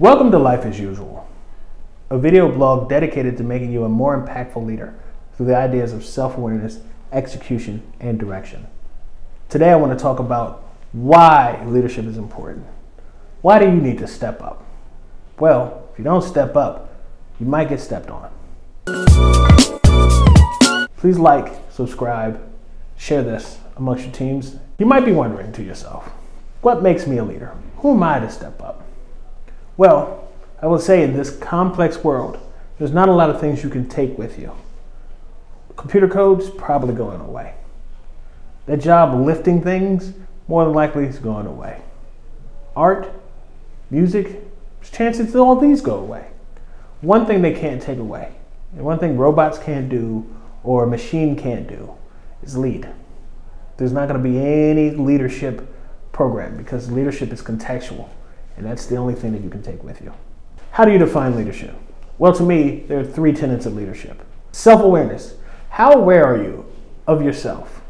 Welcome to Life as Usual, a video blog dedicated to making you a more impactful leader through the ideas of self awareness, execution, and direction. Today, I want to talk about why leadership is important. Why do you need to step up? Well, if you don't step up, you might get stepped on. Please like, subscribe, share this amongst your teams. You might be wondering to yourself, what makes me a leader? Who am I to step up? Well, I will say in this complex world, there's not a lot of things you can take with you. Computer code's probably going away. That job lifting things, more than likely, is going away. Art, music, there's chances that all these go away. One thing they can't take away, and one thing robots can't do or a machine can't do, is lead. There's not going to be any leadership program because leadership is contextual. And that's the only thing that you can take with you. How do you define leadership? Well, to me, there are three tenets of leadership self awareness. How aware are you of yourself?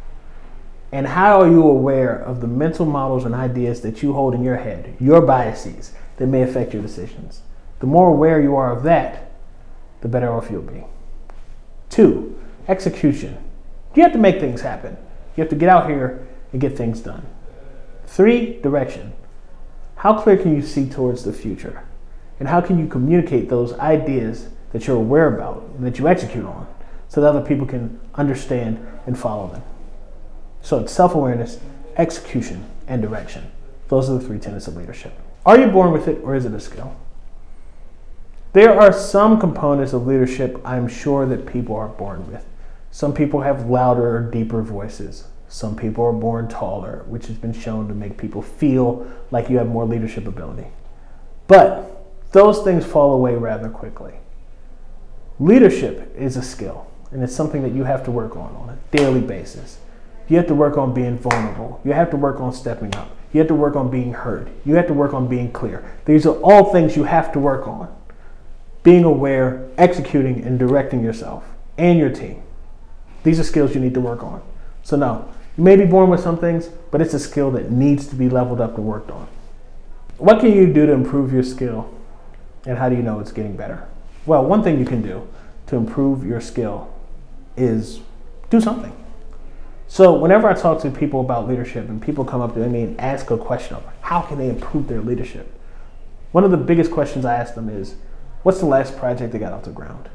And how are you aware of the mental models and ideas that you hold in your head, your biases that may affect your decisions? The more aware you are of that, the better off you'll be. Two, execution. You have to make things happen. You have to get out here and get things done. Three, direction. How clear can you see towards the future? And how can you communicate those ideas that you're aware about and that you execute on so that other people can understand and follow them? So it's self awareness, execution, and direction. Those are the three tenets of leadership. Are you born with it or is it a skill? There are some components of leadership I'm sure that people are born with. Some people have louder or deeper voices. Some people are born taller, which has been shown to make people feel like you have more leadership ability. But those things fall away rather quickly. Leadership is a skill, and it's something that you have to work on on a daily basis. You have to work on being vulnerable. You have to work on stepping up. You have to work on being heard. You have to work on being clear. These are all things you have to work on. Being aware, executing, and directing yourself and your team. These are skills you need to work on. So, no, you may be born with some things, but it's a skill that needs to be leveled up and worked on. What can you do to improve your skill? And how do you know it's getting better? Well, one thing you can do to improve your skill is do something. So, whenever I talk to people about leadership and people come up to me and ask a question of how can they improve their leadership, one of the biggest questions I ask them is, What's the last project they got off the ground?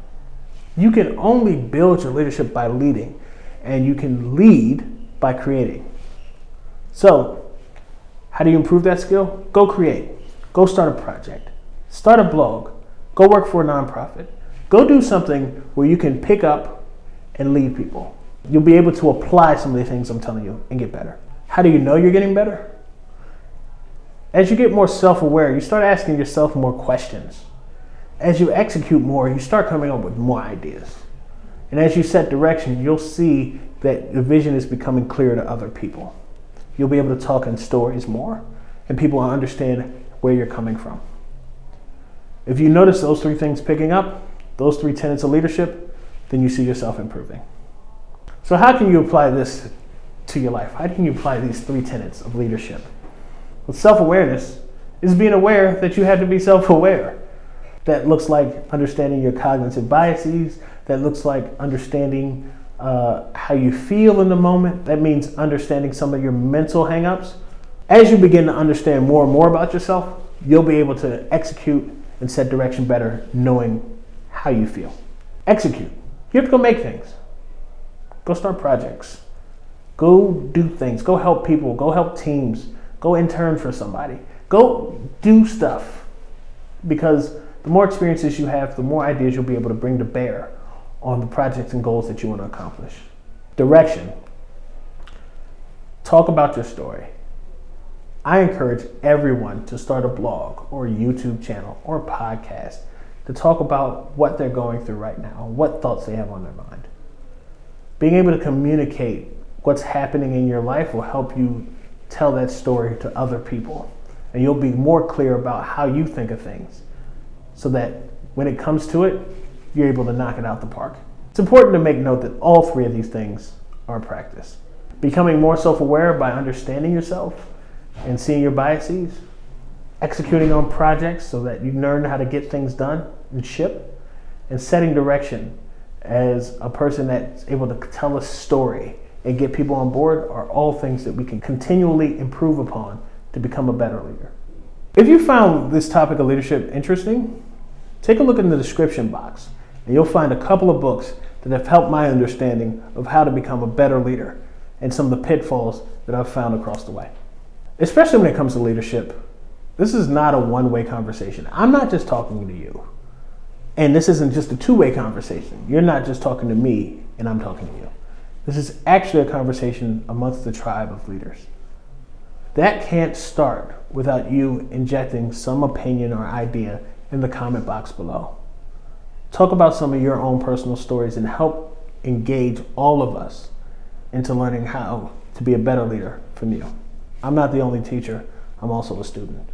You can only build your leadership by leading, and you can lead by creating. So, how do you improve that skill? Go create. Go start a project. Start a blog. Go work for a nonprofit. Go do something where you can pick up and lead people. You'll be able to apply some of the things I'm telling you and get better. How do you know you're getting better? As you get more self aware, you start asking yourself more questions. As you execute more, you start coming up with more ideas. And as you set direction, you'll see that the vision is becoming clear to other people. You'll be able to talk in stories more, and people will understand where you're coming from. If you notice those three things picking up, those three tenets of leadership, then you see yourself improving. So, how can you apply this to your life? How can you apply these three tenets of leadership? Well, self awareness is being aware that you have to be self aware. That looks like understanding your cognitive biases, that looks like understanding uh, how you feel in the moment. That means understanding some of your mental hangups. As you begin to understand more and more about yourself, you'll be able to execute and set direction better knowing how you feel. Execute. You have to go make things. Go start projects. Go do things. Go help people. Go help teams. Go intern for somebody. Go do stuff. Because the more experiences you have, the more ideas you'll be able to bring to bear on the projects and goals that you want to accomplish. Direction. Talk about your story. I encourage everyone to start a blog or YouTube channel or podcast to talk about what they're going through right now, what thoughts they have on their mind. Being able to communicate what's happening in your life will help you tell that story to other people. And you'll be more clear about how you think of things so that when it comes to it, you're able to knock it out the park. It's important to make note that all three of these things are practice. Becoming more self aware by understanding yourself and seeing your biases, executing on projects so that you learn how to get things done and ship, and setting direction as a person that's able to tell a story and get people on board are all things that we can continually improve upon to become a better leader. If you found this topic of leadership interesting, take a look in the description box and you'll find a couple of books that have helped my understanding of how to become a better leader and some of the pitfalls that I've found across the way. Especially when it comes to leadership, this is not a one way conversation. I'm not just talking to you. And this isn't just a two way conversation. You're not just talking to me and I'm talking to you. This is actually a conversation amongst the tribe of leaders. That can't start without you injecting some opinion or idea in the comment box below. Talk about some of your own personal stories and help engage all of us into learning how to be a better leader from you. I'm not the only teacher, I'm also a student.